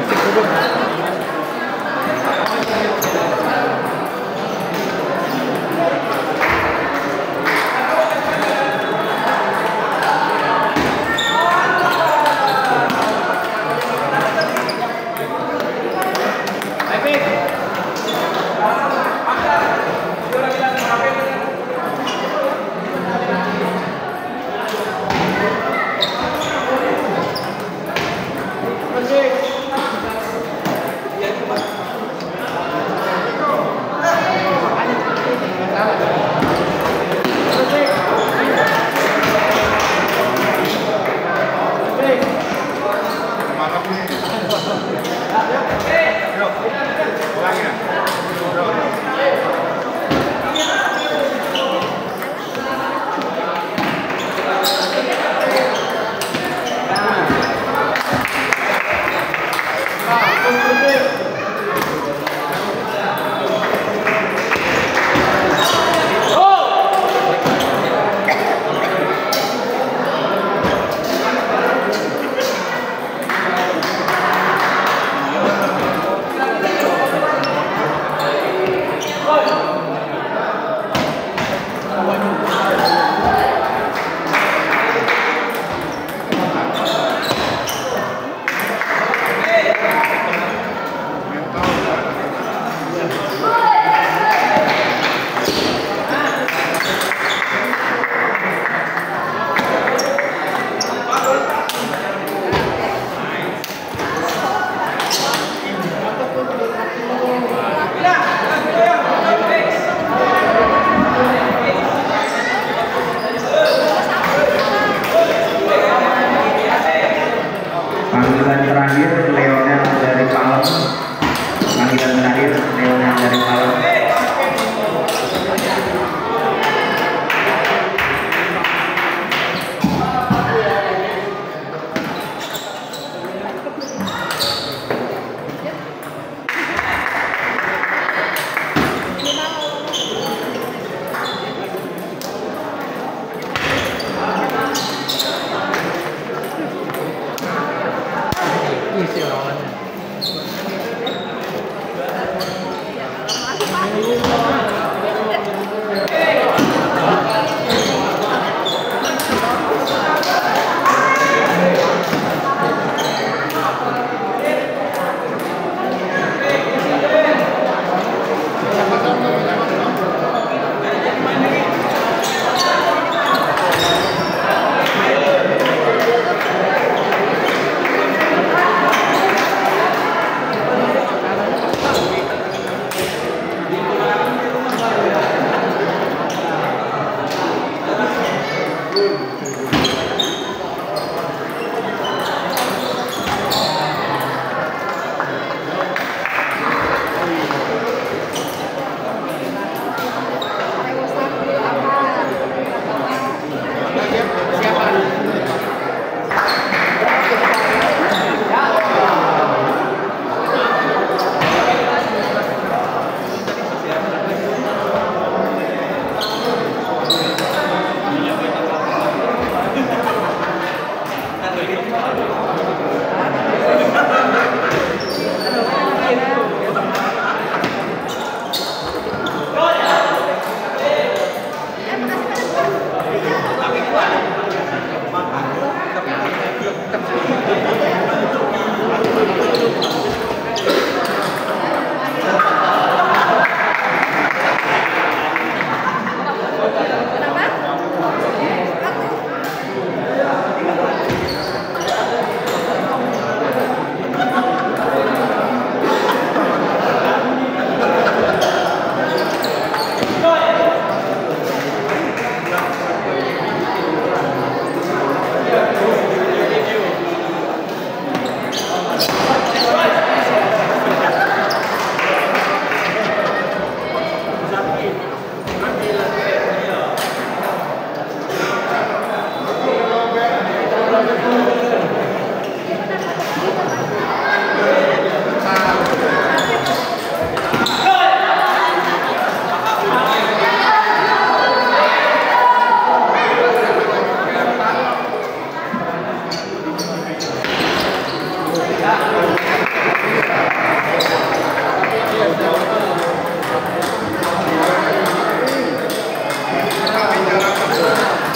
ってくる。Thank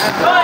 and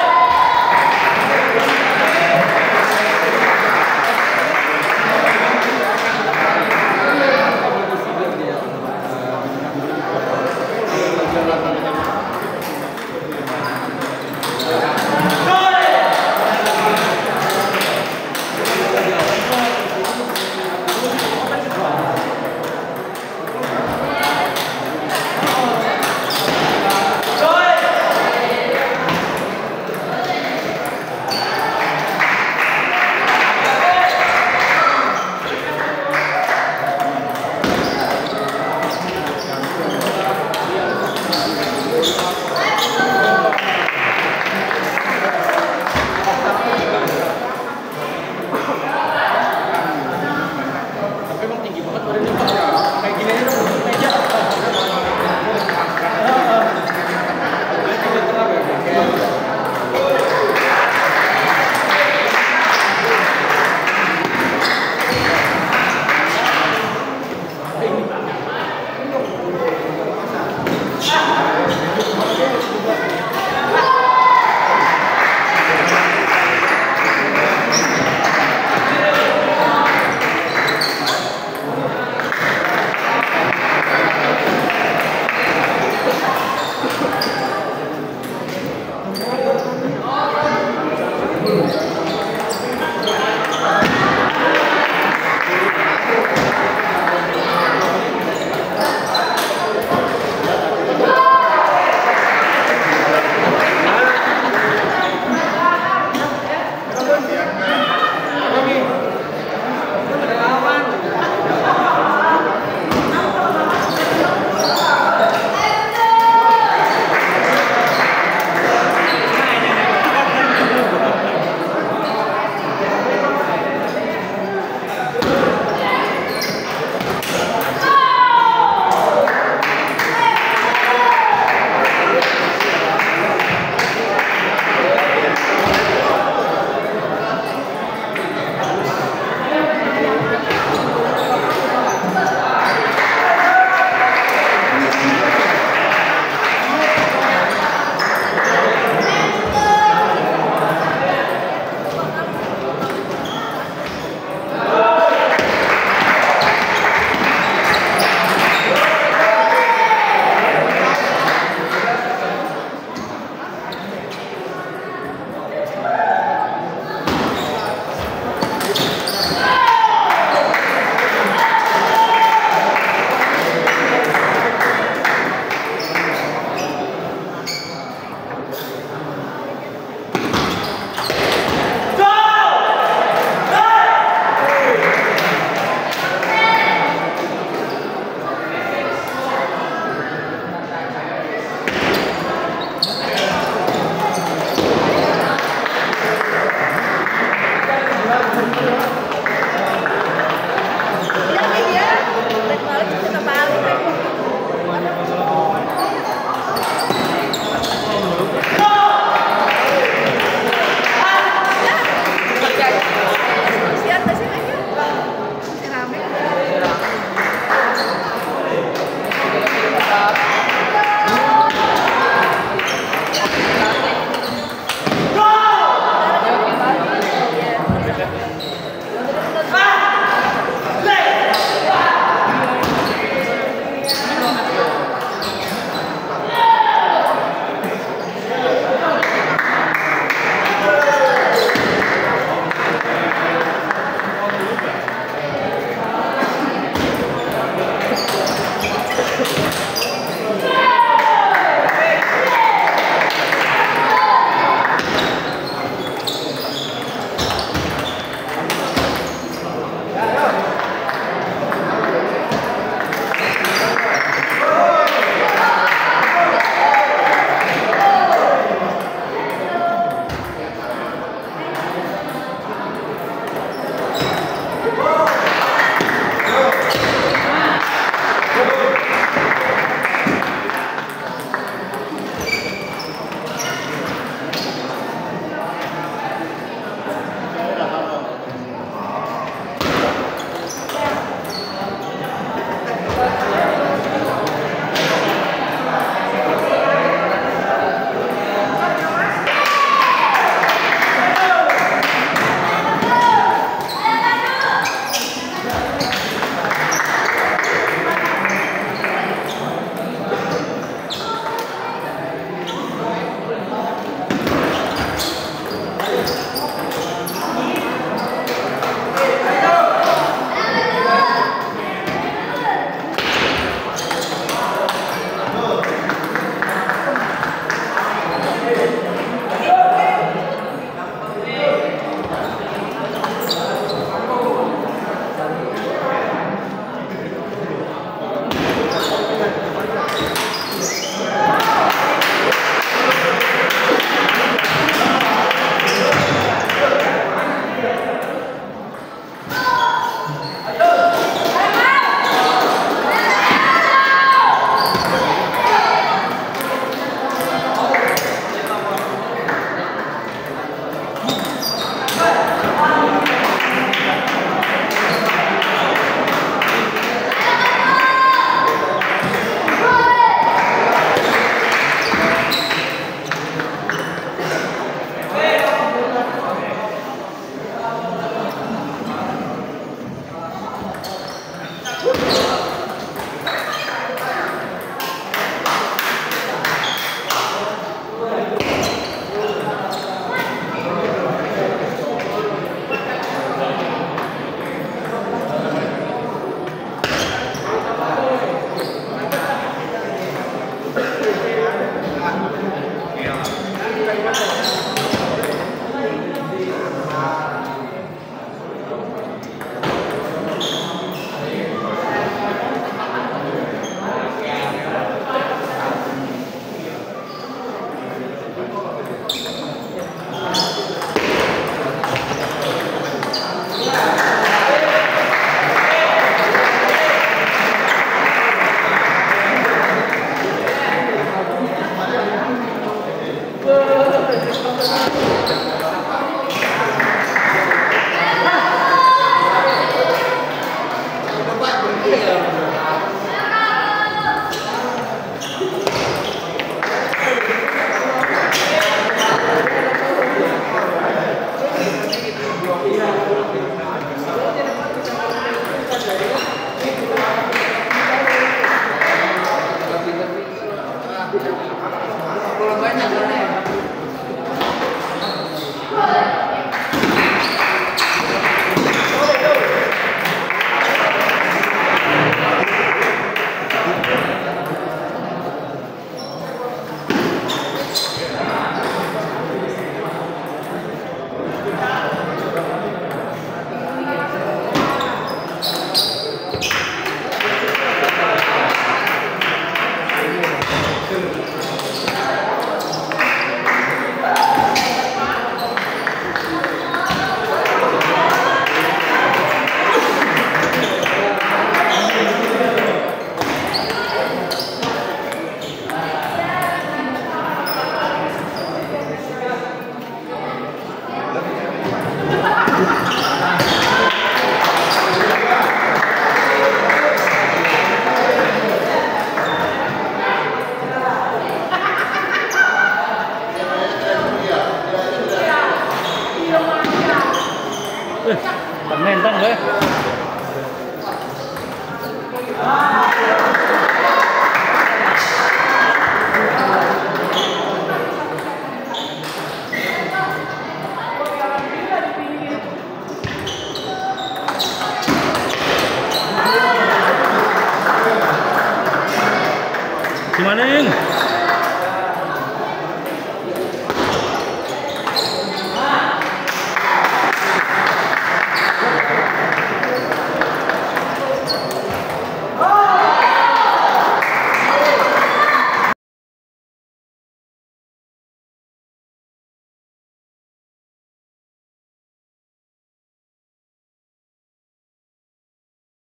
running.